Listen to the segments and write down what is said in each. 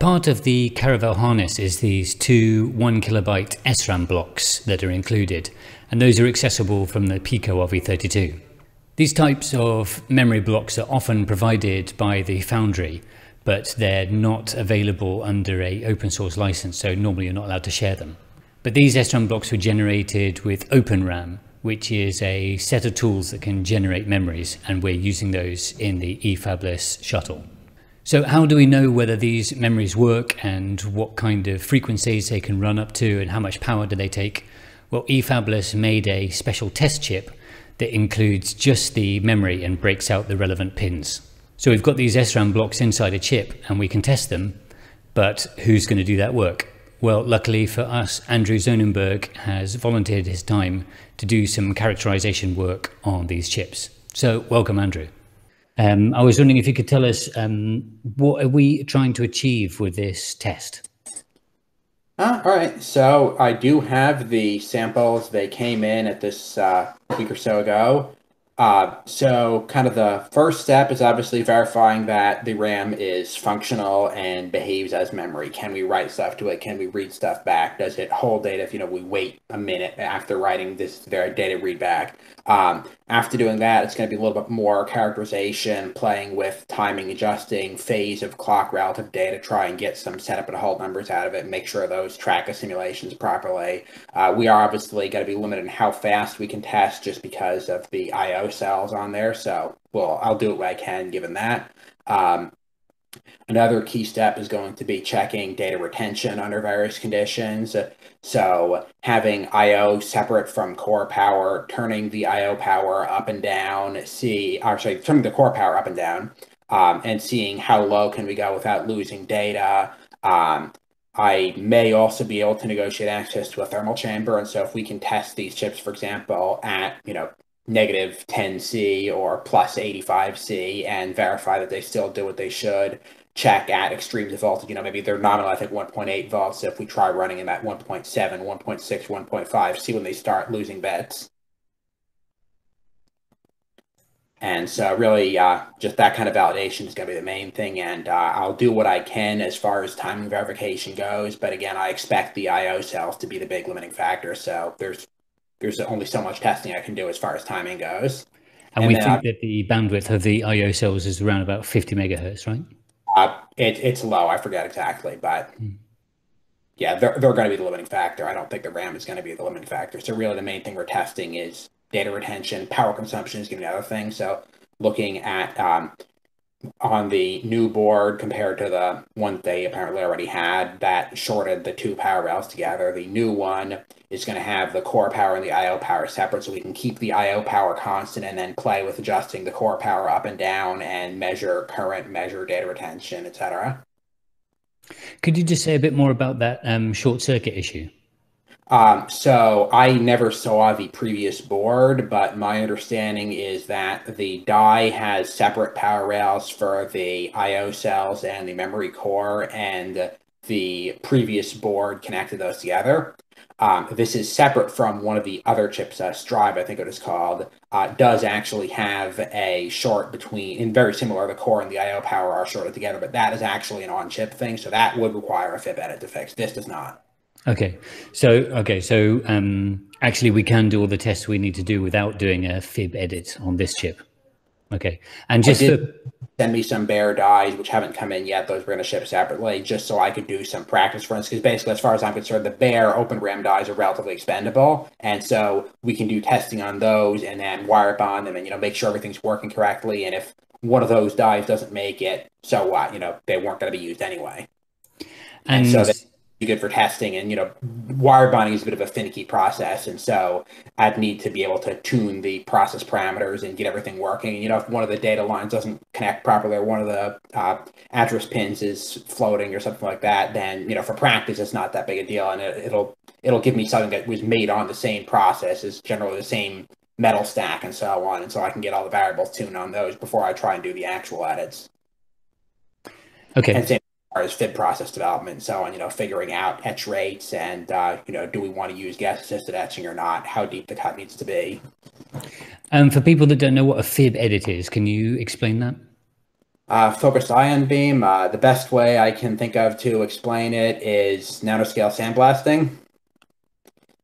Part of the Caravel harness is these two one kilobyte SRAM blocks that are included, and those are accessible from the PicoRV32. These types of memory blocks are often provided by the foundry, but they're not available under a open source license, so normally you're not allowed to share them. But these SRAM blocks were generated with OpenRAM, which is a set of tools that can generate memories, and we're using those in the eFabless shuttle. So how do we know whether these memories work and what kind of frequencies they can run up to and how much power do they take? Well, eFabless made a special test chip that includes just the memory and breaks out the relevant pins. So we've got these SRAM blocks inside a chip and we can test them, but who's going to do that work? Well, luckily for us, Andrew Zonenberg has volunteered his time to do some characterization work on these chips. So welcome, Andrew. Um, I was wondering if you could tell us um, what are we trying to achieve with this test? Uh, all right, so I do have the samples. They came in at this uh, week or so ago. Uh, so kind of the first step is obviously verifying that the RAM is functional and behaves as memory. Can we write stuff to it? Can we read stuff back? Does it hold data if, you know, we wait a minute after writing this their data read back? Um, after doing that, it's going to be a little bit more characterization, playing with timing, adjusting phase of clock relative data, try and get some setup and hold numbers out of it, make sure those track the simulations properly. Uh, we are obviously going to be limited in how fast we can test just because of the I/O cells on there. So, well, I'll do it when I can, given that. Um, Another key step is going to be checking data retention under various conditions. So having I/O separate from core power, turning the I/O power up and down, see, or sorry, turning the core power up and down, um, and seeing how low can we go without losing data. Um, I may also be able to negotiate access to a thermal chamber, and so if we can test these chips, for example, at you know negative 10C or plus 85C and verify that they still do what they should. Check at extremes of voltage. You know, maybe they're nominal, I think 1.8 volts. So if we try running them at 1.7, 1.6, 1.5, see when they start losing bets. And so, really, uh, just that kind of validation is going to be the main thing. And uh, I'll do what I can as far as timing verification goes. But again, I expect the I/O cells to be the big limiting factor. So there's there's only so much testing I can do as far as timing goes. And, and we think I, that the bandwidth of the I/O cells is around about 50 megahertz, right? Uh, it, it's low. I forget exactly, but hmm. yeah, they're, they're going to be the limiting factor. I don't think the RAM is going to be the limiting factor. So really, the main thing we're testing is data retention. Power consumption is going to be another thing. So looking at um, on the new board compared to the one they apparently already had that shorted the two power rails together. The new one is going to have the core power and the IO power separate so we can keep the IO power constant and then play with adjusting the core power up and down and measure current, measure data retention, etc. Could you just say a bit more about that um, short circuit issue? Um, so I never saw the previous board, but my understanding is that the die has separate power rails for the I/O cells and the memory core, and the previous board connected those together. Um, this is separate from one of the other chips, uh, Strive, I think it is called, uh, does actually have a short between, and very similar, the core and the I/O power are shorted together, but that is actually an on-chip thing, so that would require a FIB edit to fix. This does not. Okay, so okay, so um, actually, we can do all the tests we need to do without doing a fib edit on this chip. Okay, and just send me some bare dies which haven't come in yet. Those we're going to ship separately, just so I could do some practice runs. Because basically, as far as I'm concerned, the bare open RAM dies are relatively expendable, and so we can do testing on those and then wire bond them and you know make sure everything's working correctly. And if one of those dies doesn't make it, so what? You know, they weren't going to be used anyway. And, and so. They, good for testing and you know wire bonding is a bit of a finicky process. And so i'd need to be able to tune the process parameters and get everything working. You know if one of the data lines doesn't connect properly or one of the uh, address pins is floating or something like that then you know for practice it's not that big a deal. And it, it'll it'll give me something that was made on the same process is generally the same metal stack and so on. And so i can get all the variables tuned on those before i try and do the actual edits. Okay. And same as FIB process development and so on, you know, figuring out etch rates and, uh, you know, do we want to use gas assisted etching or not? How deep the cut needs to be. Um, for people that don't know what a FIB edit is, can you explain that? Uh, focused ion beam, uh, the best way I can think of to explain it is nanoscale sandblasting.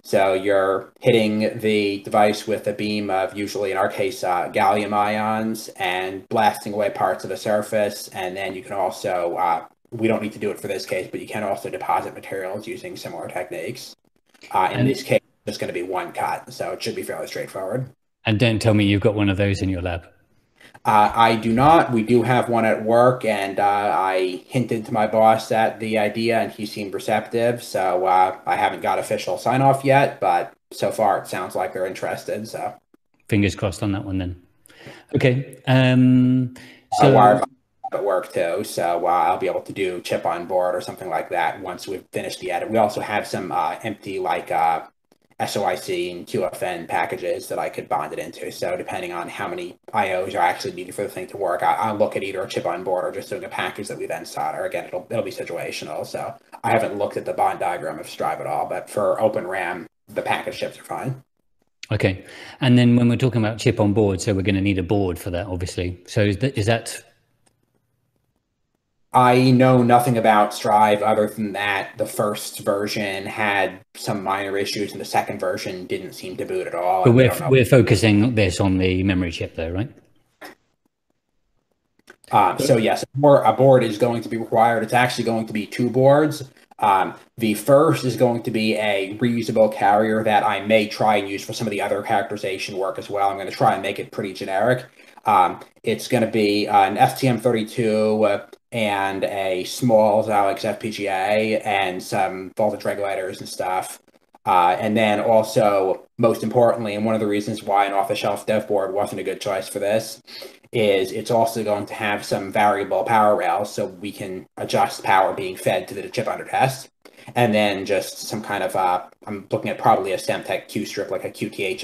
So you're hitting the device with a beam of usually, in our case, uh, gallium ions and blasting away parts of the surface. And then you can also, uh, we don't need to do it for this case, but you can also deposit materials using similar techniques. Uh, in and this case, it's going to be one cut, so it should be fairly straightforward. And don't tell me you've got one of those in your lab. Uh, I do not. We do have one at work, and uh, I hinted to my boss at the idea, and he seemed receptive. So uh, I haven't got official sign off yet, but so far it sounds like they're interested. So fingers crossed on that one then. Okay. Um, so at work too, so uh, I'll be able to do chip on board or something like that once we've finished the edit. We also have some uh, empty like uh, SOIC and QFN packages that I could bond it into. So depending on how many IOs are actually needed for the thing to work, I, will look at either a chip on board or just doing a package that we then solder. Again, it'll it'll be situational. So I haven't looked at the bond diagram of Strive at all, but for Open RAM, the package chips are fine. Okay, and then when we're talking about chip on board, so we're going to need a board for that, obviously. So is that, is that I know nothing about Strive other than that the first version had some minor issues and the second version didn't seem to boot at all. But we're, we're focusing this on the memory chip though, right? Um, so yes, a board is going to be required. It's actually going to be two boards. Um, the first is going to be a reusable carrier that I may try and use for some of the other characterization work as well. I'm going to try and make it pretty generic. Um, it's going to be an STM32 uh, and a small Xilinx FPGA and some voltage regulators and stuff. Uh, and then also, most importantly, and one of the reasons why an off-the-shelf dev board wasn't a good choice for this, is it's also going to have some variable power rails so we can adjust power being fed to the chip under test. And then just some kind of, uh, I'm looking at probably a Samtec Q strip, like a QTH030,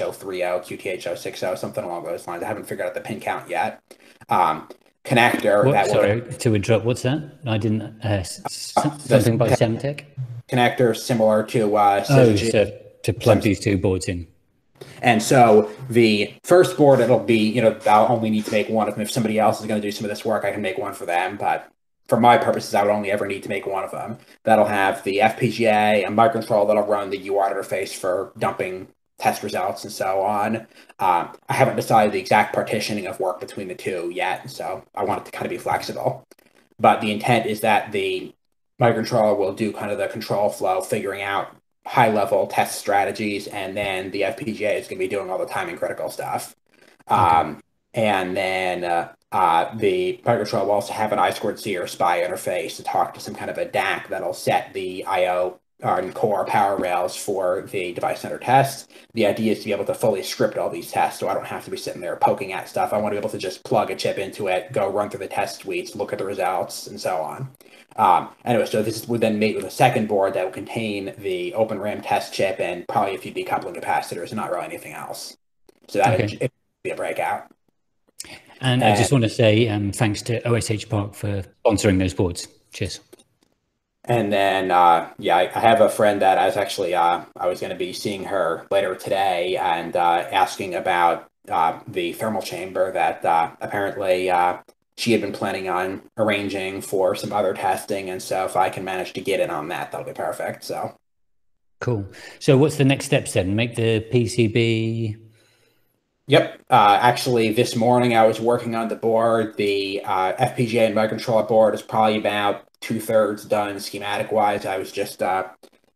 QTH060, something along those lines. I haven't figured out the pin count yet. Um, connector. What, that sorry will, to interrupt. What's that? I didn't. Uh, uh something by Samtec. Connector similar to. Uh, oh, so to plug these two boards in. And so the first board, it'll be, you know, I'll only need to make one of them. If somebody else is going to do some of this work, I can make one for them. But for my purposes, I would only ever need to make one of them. That'll have the FPGA and microcontroller that'll run the UART interface for dumping test results and so on. Um, I haven't decided the exact partitioning of work between the two yet, so I want it to kind of be flexible. But the intent is that the microcontroller will do kind of the control flow, figuring out high level test strategies, and then the FPGA is going to be doing all the timing critical stuff. Okay. Um, and then uh, uh, the microcontroller will also have an I squared C or SPI interface to talk to some kind of a DAC that'll set the I/O on core power rails for the device center test. The idea is to be able to fully script all these tests so I don't have to be sitting there poking at stuff. I want to be able to just plug a chip into it, go run through the test suites, look at the results, and so on. Um, anyway, so this would then mate with a second board that will contain the Open RAM test chip and probably a few decoupling capacitors and not really anything else. So that okay. would be a breakout. And, and I just want to say um, thanks to OSH Park for sponsoring those boards. Cheers. And then, uh, yeah, I, I, have a friend that I was actually, uh, I was going to be seeing her later today and uh, asking about uh, the thermal chamber that uh, apparently uh, she had been planning on arranging for some other testing. And so if I can manage to get in on that, that'll be perfect. So cool. So what's the next steps then? Make the PCB Yep. Uh, actually, this morning I was working on the board. The uh, FPGA and microcontroller board is probably about two thirds done schematic wise. I was just uh,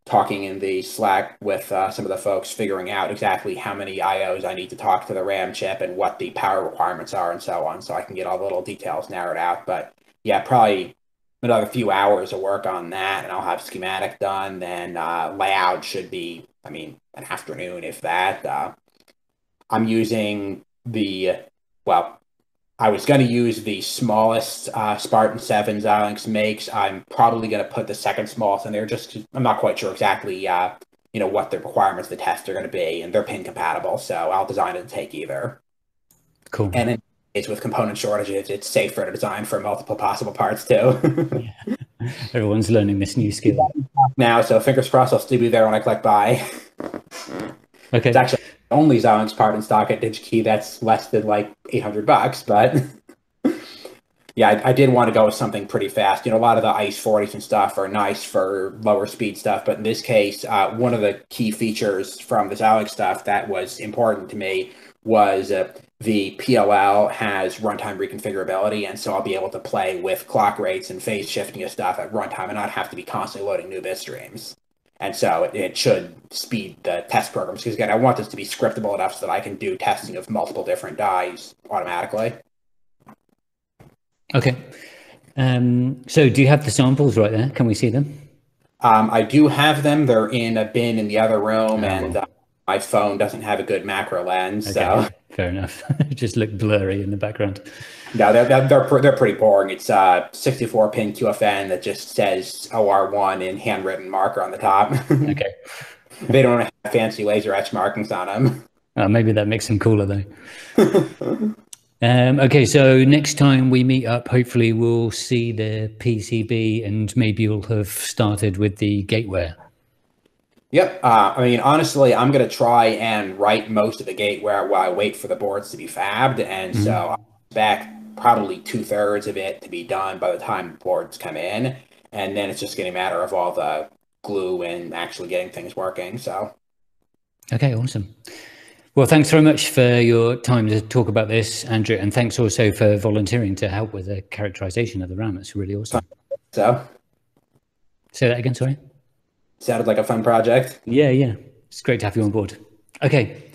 talking in the Slack with uh, some of the folks, figuring out exactly how many IOs I need to talk to the RAM chip and what the power requirements are and so on, so I can get all the little details narrowed out. But yeah, probably another few hours of work on that, and I'll have schematic done. Then uh, layout should be, I mean, an afternoon if that uh, I'm using the, well, I was going to use the smallest uh, Spartan 7 Xilinx makes. I'm probably going to put the second smallest in there just I'm not quite sure exactly, uh, you know, what the requirements of the test are going to be, and they're pin compatible, so I'll design it to take either. Cool. And in case with component shortages, it's safer to design for multiple possible parts too. yeah. Everyone's learning this new skill now, so fingers crossed I'll still be there when I click buy. Okay. It's actually only Xilinx part in stock at DigiKey that's less than like 800 bucks, but yeah, I, I, did want to go with something pretty fast. You know, a lot of the iCE40s and stuff are nice for lower speed stuff, but in this case, uh, one of the key features from this Alex stuff that was important to me was uh, the PLL has runtime reconfigurability, and so I'll be able to play with clock rates and phase shifting and stuff at runtime and not have to be constantly loading new bit streams. And so it, it should speed the test programs because again, I want this to be scriptable enough so that I can do testing of multiple different dies automatically. Okay. Um, so do you have the samples right there? Can we see them? Um, I do have them. They're in a bin in the other room, oh, and uh, my phone doesn't have a good macro lens. Okay. So fair enough. just look blurry in the background. No, they're they're they're, they're pretty boring. It's a 64 pin QFN that just says OR1 in handwritten marker on the top. okay. they don't have fancy laser etch markings on them. Oh, maybe that makes them cooler though. Um, okay, so next time we meet up, hopefully we'll see the PCB and maybe you'll have started with the gateware. Yep. Uh, I mean, honestly, I'm going to try and write most of the gateware while I wait for the boards to be fabbed. And mm-hmm. so I expect probably two thirds of it to be done by the time boards come in. And then it's just going to matter of all the glue and actually getting things working. So. Okay, awesome. Well, thanks very much for your time to talk about this, Andrew, and thanks also for volunteering to help with the characterization of the RAM. It's really awesome. So, say that again. Sorry. Sounded like a fun project. Yeah, yeah. It's great to have you on board. Okay.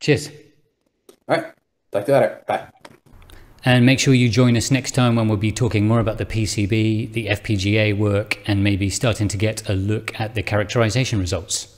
Cheers. All right. Talk to you later. Bye. And make sure you join us next time when we'll be talking more about the PCB, the FPGA work, and maybe starting to get a look at the characterization results.